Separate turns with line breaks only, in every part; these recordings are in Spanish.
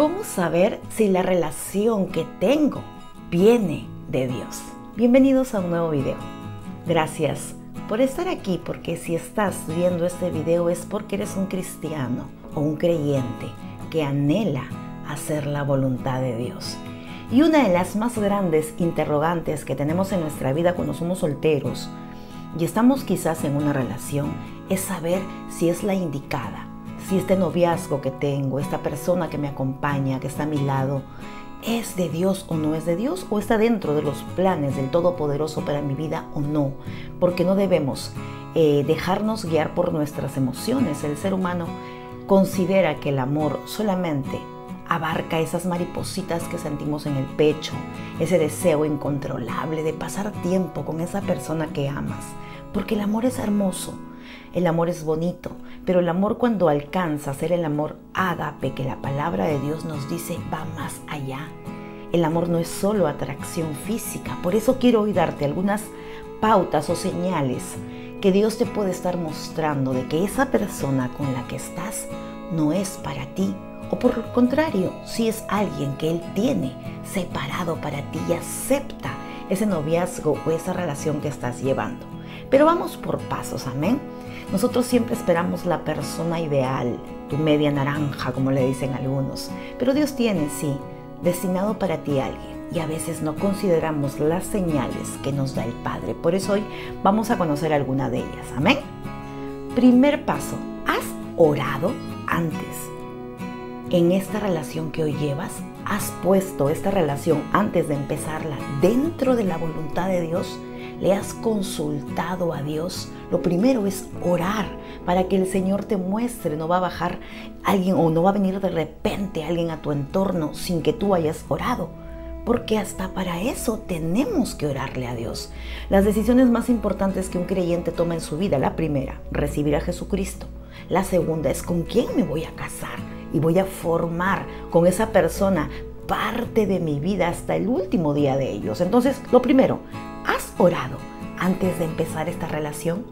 ¿Cómo saber si la relación que tengo viene de Dios? Bienvenidos a un nuevo video. Gracias por estar aquí porque si estás viendo este video es porque eres un cristiano o un creyente que anhela hacer la voluntad de Dios. Y una de las más grandes interrogantes que tenemos en nuestra vida cuando somos solteros y estamos quizás en una relación es saber si es la indicada si este noviazgo que tengo, esta persona que me acompaña, que está a mi lado, es de Dios o no es de Dios, o está dentro de los planes del Todopoderoso para mi vida o no, porque no debemos eh, dejarnos guiar por nuestras emociones. El ser humano considera que el amor solamente abarca esas maripositas que sentimos en el pecho, ese deseo incontrolable de pasar tiempo con esa persona que amas, porque el amor es hermoso el amor es bonito, pero el amor cuando alcanza a ser el amor ágape que la palabra de Dios nos dice va más allá. El amor no es solo atracción física, por eso quiero hoy darte algunas pautas o señales que Dios te puede estar mostrando de que esa persona con la que estás no es para ti, o por el contrario, si es alguien que Él tiene separado para ti y acepta ese noviazgo o esa relación que estás llevando. Pero vamos por pasos, amén. Nosotros siempre esperamos la persona ideal, tu media naranja, como le dicen algunos. Pero Dios tiene, sí, destinado para ti alguien. Y a veces no consideramos las señales que nos da el Padre. Por eso hoy vamos a conocer alguna de ellas. Amén. Primer paso, ¿has orado antes? En esta relación que hoy llevas, ¿has puesto esta relación antes de empezarla dentro de la voluntad de Dios? ¿Le has consultado a Dios? Lo primero es orar para que el Señor te muestre. No va a bajar alguien o no va a venir de repente alguien a tu entorno sin que tú hayas orado. Porque hasta para eso tenemos que orarle a Dios. Las decisiones más importantes que un creyente toma en su vida, la primera, recibir a Jesucristo. La segunda es con quién me voy a casar y voy a formar con esa persona parte de mi vida hasta el último día de ellos. Entonces, lo primero, ¿Has orado antes de empezar esta relación?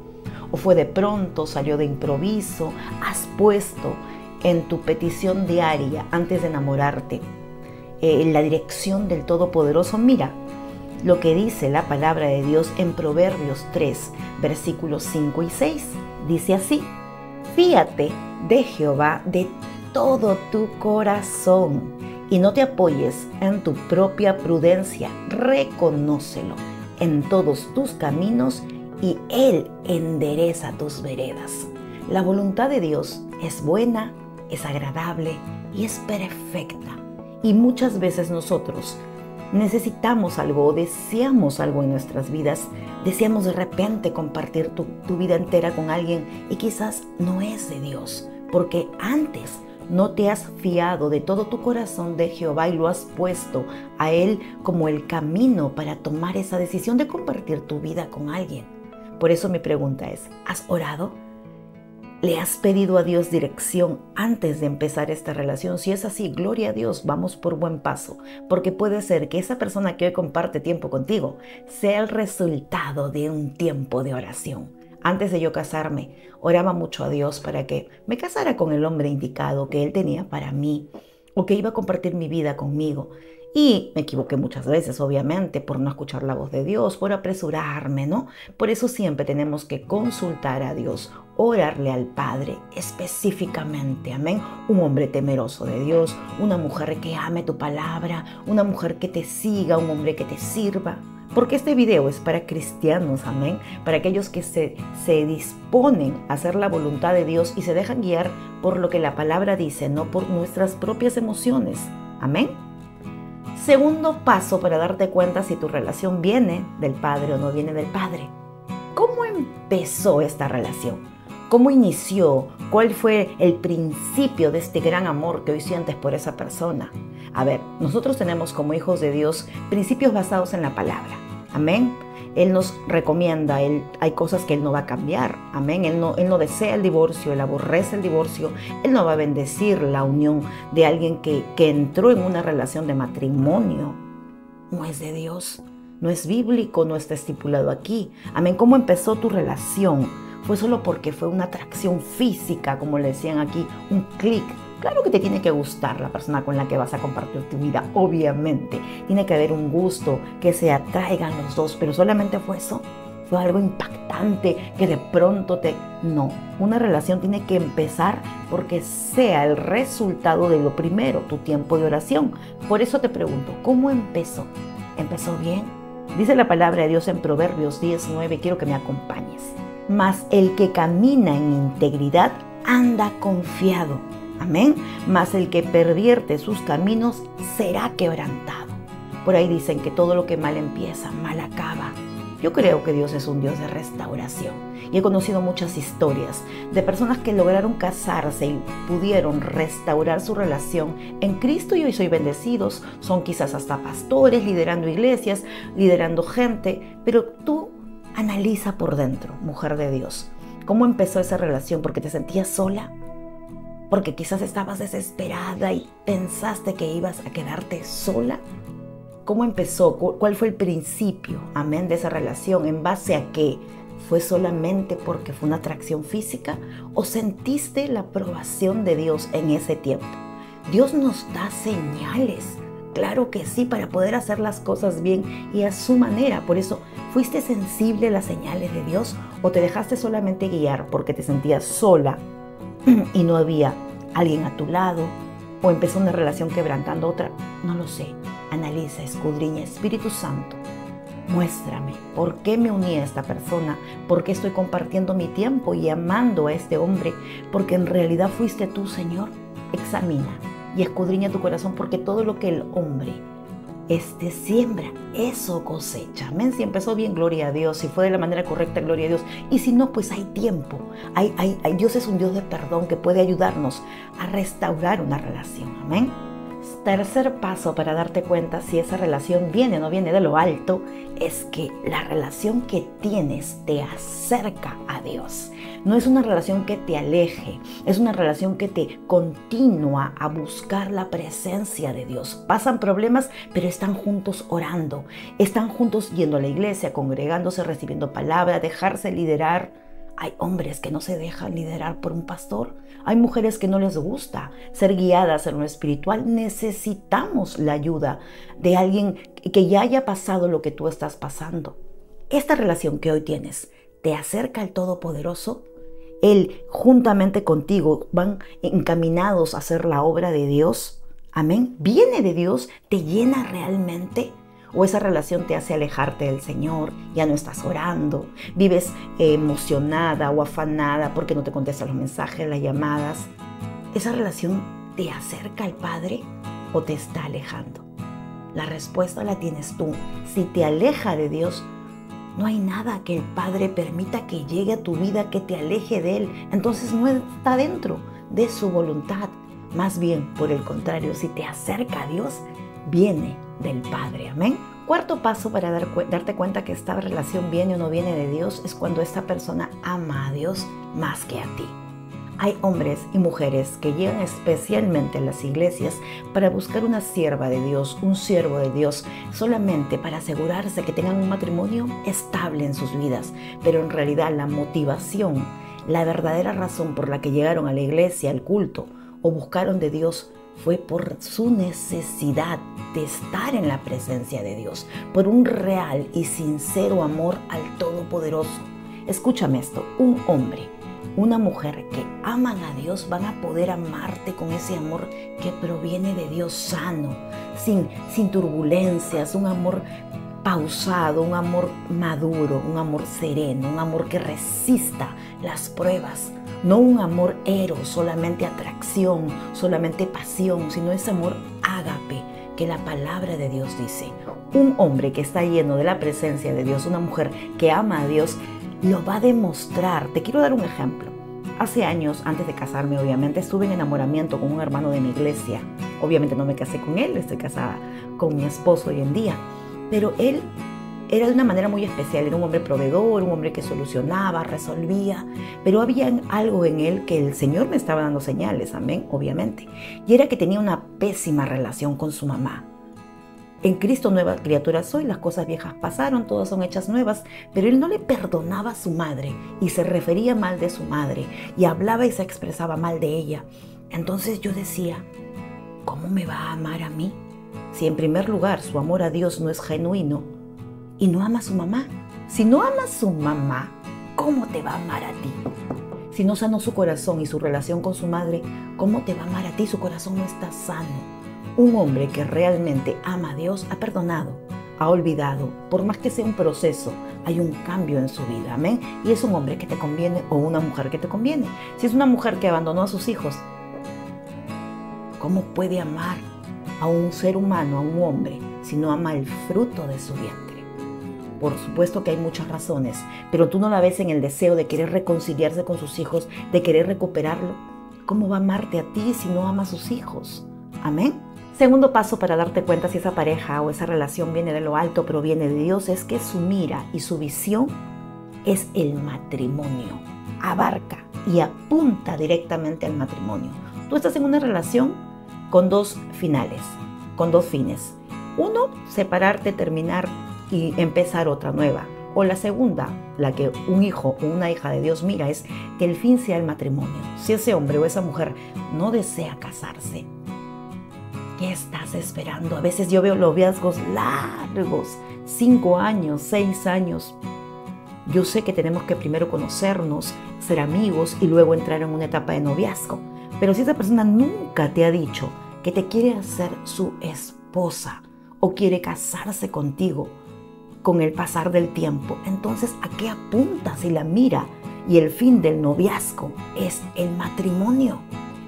¿O fue de pronto, salió de improviso? ¿Has puesto en tu petición diaria antes de enamorarte eh, en la dirección del Todopoderoso? Mira lo que dice la palabra de Dios en Proverbios 3, versículos 5 y 6. Dice así, fíate de Jehová de todo tu corazón y no te apoyes en tu propia prudencia, reconócelo en todos tus caminos y Él endereza tus veredas. La voluntad de Dios es buena, es agradable y es perfecta. Y muchas veces nosotros necesitamos algo o deseamos algo en nuestras vidas, deseamos de repente compartir tu, tu vida entera con alguien y quizás no es de Dios, porque antes no te has fiado de todo tu corazón de Jehová y lo has puesto a Él como el camino para tomar esa decisión de compartir tu vida con alguien. Por eso mi pregunta es, ¿has orado? ¿Le has pedido a Dios dirección antes de empezar esta relación? Si es así, gloria a Dios, vamos por buen paso, porque puede ser que esa persona que hoy comparte tiempo contigo sea el resultado de un tiempo de oración. Antes de yo casarme, oraba mucho a Dios para que me casara con el hombre indicado que Él tenía para mí o que iba a compartir mi vida conmigo. Y me equivoqué muchas veces, obviamente, por no escuchar la voz de Dios, por apresurarme, ¿no? Por eso siempre tenemos que consultar a Dios, orarle al Padre específicamente, amén. Un hombre temeroso de Dios, una mujer que ame tu palabra, una mujer que te siga, un hombre que te sirva. Porque este video es para cristianos, amén, para aquellos que se, se disponen a hacer la voluntad de Dios y se dejan guiar por lo que la palabra dice, no por nuestras propias emociones, amén. Segundo paso para darte cuenta si tu relación viene del Padre o no viene del Padre. ¿Cómo empezó esta relación? ¿Cómo inició? ¿Cuál fue el principio de este gran amor que hoy sientes por esa persona? A ver, nosotros tenemos como hijos de Dios principios basados en la palabra. Amén. Él nos recomienda, él, hay cosas que Él no va a cambiar. Amén. Él no, él no desea el divorcio, Él aborrece el divorcio. Él no va a bendecir la unión de alguien que, que entró en una relación de matrimonio. No es de Dios, no es bíblico, no está estipulado aquí. Amén. ¿Cómo empezó tu relación? Fue solo porque fue una atracción física, como le decían aquí, un clic Claro que te tiene que gustar la persona con la que vas a compartir tu vida, obviamente. Tiene que haber un gusto, que se atraigan los dos, pero solamente fue eso. Fue algo impactante que de pronto te... No, una relación tiene que empezar porque sea el resultado de lo primero, tu tiempo de oración. Por eso te pregunto, ¿cómo empezó? ¿Empezó bien? Dice la palabra de Dios en Proverbios 19, quiero que me acompañes. Mas el que camina en integridad anda confiado Amén. Mas el que pervierte sus caminos será quebrantado. Por ahí dicen que todo lo que mal empieza, mal acaba. Yo creo que Dios es un Dios de restauración. Y he conocido muchas historias de personas que lograron casarse y pudieron restaurar su relación en Cristo y hoy soy bendecidos. Son quizás hasta pastores, liderando iglesias, liderando gente. Pero tú analiza por dentro, mujer de Dios, cómo empezó esa relación porque te sentías sola, porque quizás estabas desesperada y pensaste que ibas a quedarte sola. ¿Cómo empezó? ¿Cuál fue el principio, amén, de esa relación? ¿En base a qué? ¿Fue solamente porque fue una atracción física o sentiste la aprobación de Dios en ese tiempo? Dios nos da señales, claro que sí, para poder hacer las cosas bien y a su manera. Por eso, ¿fuiste sensible a las señales de Dios o te dejaste solamente guiar porque te sentías sola y no había alguien a tu lado o empezó una relación quebrantando otra, no lo sé. Analiza, escudriña, Espíritu Santo. Muéstrame por qué me uní a esta persona, por qué estoy compartiendo mi tiempo y amando a este hombre, porque en realidad fuiste tú, Señor. Examina y escudriña tu corazón, porque todo lo que el hombre este siembra, eso cosecha. Amén. Si empezó bien, gloria a Dios. Si fue de la manera correcta, gloria a Dios. Y si no, pues hay tiempo. Hay, hay, Dios es un Dios de perdón que puede ayudarnos a restaurar una relación. Amén. Tercer paso para darte cuenta si esa relación viene o no viene de lo alto es que la relación que tienes te acerca a Dios. No es una relación que te aleje, es una relación que te continúa a buscar la presencia de Dios. Pasan problemas, pero están juntos orando, están juntos yendo a la iglesia, congregándose, recibiendo palabra, dejarse liderar hay hombres que no se dejan liderar por un pastor. Hay mujeres que no les gusta ser guiadas en lo espiritual. Necesitamos la ayuda de alguien que ya haya pasado lo que tú estás pasando. Esta relación que hoy tienes te acerca al Todopoderoso. Él juntamente contigo van encaminados a hacer la obra de Dios. Amén. Viene de Dios, te llena realmente o esa relación te hace alejarte del Señor, ya no estás orando, vives emocionada o afanada porque no te contestan los mensajes, las llamadas. ¿Esa relación te acerca al Padre o te está alejando? La respuesta la tienes tú. Si te aleja de Dios, no hay nada que el Padre permita que llegue a tu vida que te aleje de Él. Entonces no está dentro de su voluntad. Más bien, por el contrario, si te acerca a Dios, viene del Padre. Amén. Cuarto paso para darte cuenta que esta relación viene o no viene de Dios es cuando esta persona ama a Dios más que a ti. Hay hombres y mujeres que llegan especialmente a las iglesias para buscar una sierva de Dios, un siervo de Dios, solamente para asegurarse que tengan un matrimonio estable en sus vidas. Pero en realidad la motivación, la verdadera razón por la que llegaron a la iglesia, al culto o buscaron de Dios fue por su necesidad de estar en la presencia de Dios, por un real y sincero amor al Todopoderoso. Escúchame esto, un hombre, una mujer que aman a Dios van a poder amarte con ese amor que proviene de Dios sano, sin, sin turbulencias, un amor pausado, un amor maduro, un amor sereno, un amor que resista las pruebas, no un amor eros, solamente atracción, solamente pasión, sino ese amor ágape que la palabra de Dios dice. Un hombre que está lleno de la presencia de Dios, una mujer que ama a Dios, lo va a demostrar. Te quiero dar un ejemplo. Hace años, antes de casarme, obviamente, estuve en enamoramiento con un hermano de mi iglesia. Obviamente no me casé con él, estoy casada con mi esposo hoy en día. Pero él era de una manera muy especial, era un hombre proveedor, un hombre que solucionaba, resolvía, pero había algo en él que el Señor me estaba dando señales, amén, obviamente, y era que tenía una pésima relación con su mamá. En Cristo nueva criatura soy, las cosas viejas pasaron, todas son hechas nuevas, pero él no le perdonaba a su madre y se refería mal de su madre y hablaba y se expresaba mal de ella. Entonces yo decía, ¿cómo me va a amar a mí? Si en primer lugar su amor a Dios no es genuino y no ama a su mamá. Si no ama a su mamá, ¿cómo te va a amar a ti? Si no sanó su corazón y su relación con su madre, ¿cómo te va a amar a ti? Su corazón no está sano. Un hombre que realmente ama a Dios ha perdonado, ha olvidado, por más que sea un proceso, hay un cambio en su vida, amén. Y es un hombre que te conviene o una mujer que te conviene. Si es una mujer que abandonó a sus hijos, ¿cómo puede amar a un ser humano, a un hombre, si no ama el fruto de su vientre? Por supuesto que hay muchas razones, pero tú no la ves en el deseo de querer reconciliarse con sus hijos, de querer recuperarlo. ¿Cómo va a amarte a ti si no ama a sus hijos? Amén. Segundo paso para darte cuenta si esa pareja o esa relación viene de lo alto, proviene de Dios, es que su mira y su visión es el matrimonio. Abarca y apunta directamente al matrimonio. Tú estás en una relación con dos finales, con dos fines. Uno, separarte, terminar y empezar otra nueva. O la segunda, la que un hijo o una hija de Dios mira, es que el fin sea el matrimonio. Si ese hombre o esa mujer no desea casarse, ¿Qué estás esperando? A veces yo veo noviazgos largos, cinco años, seis años. Yo sé que tenemos que primero conocernos, ser amigos y luego entrar en una etapa de noviazgo. Pero si esa persona nunca te ha dicho que te quiere hacer su esposa o quiere casarse contigo con el pasar del tiempo, entonces ¿a qué apunta si la mira y el fin del noviazgo es el matrimonio?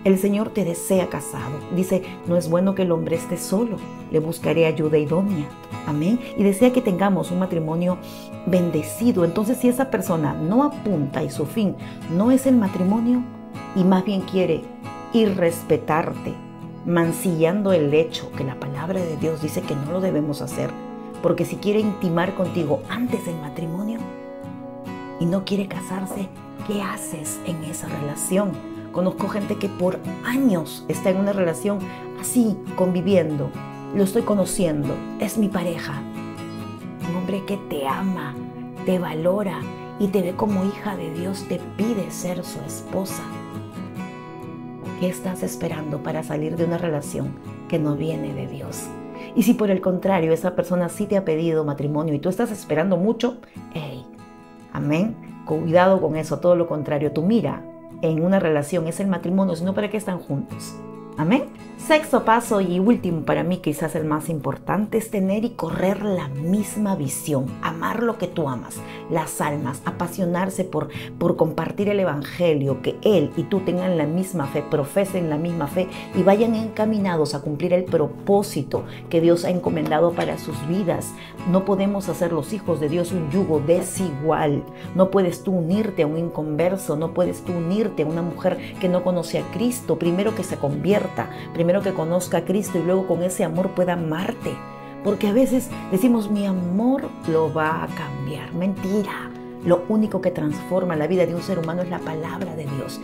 El Señor te desea casado. Dice, no es bueno que el hombre esté solo. Le buscaré ayuda idónea. Amén. Y desea que tengamos un matrimonio bendecido. Entonces, si esa persona no apunta y su fin no es el matrimonio y más bien quiere ir respetarte, mancillando el hecho que la palabra de Dios dice que no lo debemos hacer, porque si quiere intimar contigo antes del matrimonio y no quiere casarse, ¿qué haces en esa relación? Conozco gente que por años está en una relación así, conviviendo. Lo estoy conociendo. Es mi pareja. Un hombre que te ama, te valora y te ve como hija de Dios, te pide ser su esposa. ¿Qué estás esperando para salir de una relación que no viene de Dios? Y si por el contrario esa persona sí te ha pedido matrimonio y tú estás esperando mucho, hey, amén, cuidado con eso, todo lo contrario, tú mira en una relación es el matrimonio, sino para qué están juntos. Amén. Sexto paso y último para mí, quizás el más importante, es tener y correr la misma visión, amar lo que tú amas, las almas, apasionarse por, por compartir el Evangelio, que Él y tú tengan la misma fe, profesen la misma fe y vayan encaminados a cumplir el propósito que Dios ha encomendado para sus vidas. No podemos hacer los hijos de Dios un yugo desigual. No puedes tú unirte a un inconverso, no puedes tú unirte a una mujer que no conoce a Cristo, primero que se convierta, primero que conozca a Cristo y luego con ese amor pueda amarte. Porque a veces decimos, mi amor lo va a cambiar. Mentira. Lo único que transforma la vida de un ser humano es la palabra de Dios.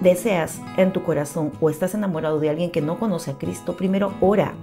Deseas en tu corazón o estás enamorado de alguien que no conoce a Cristo, primero ora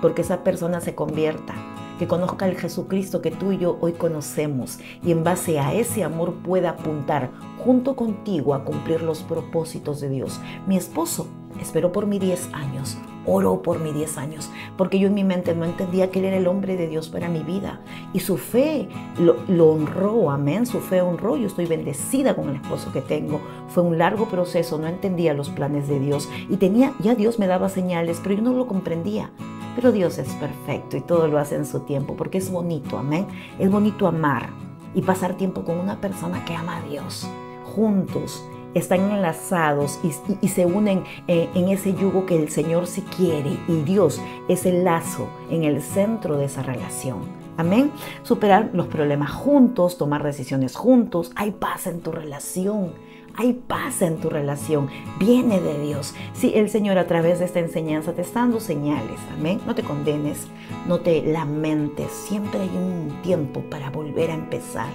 porque esa persona se convierta, que conozca el Jesucristo que tú y yo hoy conocemos y en base a ese amor pueda apuntar junto contigo a cumplir los propósitos de Dios. Mi esposo esperó por mí 10 años, oró por mí 10 años, porque yo en mi mente no entendía que Él era el hombre de Dios para mi vida. Y su fe lo, lo, honró, amén, su fe honró. Yo estoy bendecida con el esposo que tengo. Fue un largo proceso, no entendía los planes de Dios. Y tenía, ya Dios me daba señales, pero yo no lo comprendía. Pero Dios es perfecto y todo lo hace en su tiempo, porque es bonito, amén. Es bonito amar y pasar tiempo con una persona que ama a Dios, juntos están enlazados y, se unen eh, en ese yugo que el Señor sí quiere y Dios es el lazo en el centro de esa relación. Amén. Superar los problemas juntos, tomar decisiones juntos. Hay paz en tu relación. Hay paz en tu relación. Viene de Dios. Si el Señor a través de esta enseñanza te está dando señales. Amén. No te condenes. No te lamentes. Siempre hay un tiempo para volver a empezar.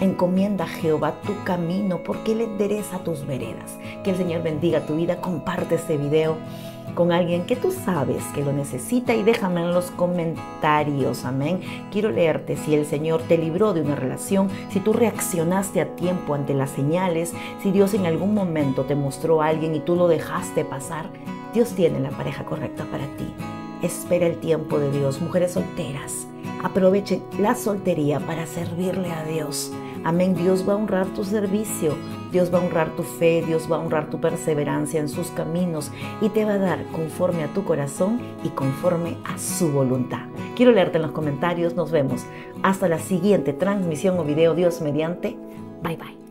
Encomienda a Jehová tu camino porque Él endereza tus veredas. Que el Señor bendiga tu vida. Comparte este video con alguien que tú sabes que lo necesita y déjame en los comentarios, amén. Quiero leerte si el Señor te libró de una relación, si tú reaccionaste a tiempo ante las señales, si Dios en algún momento te mostró a alguien y tú lo dejaste pasar. Dios tiene la pareja correcta para ti. Espera el tiempo de Dios, mujeres solteras. Aprovechen la soltería para servirle a Dios. Amén. Dios va a honrar tu servicio, Dios va a honrar tu fe, Dios va a honrar tu perseverancia en sus caminos y te va a dar conforme a tu corazón y conforme a su voluntad. Quiero leerte en los comentarios. Nos vemos hasta la siguiente transmisión o video. Dios mediante. Bye bye.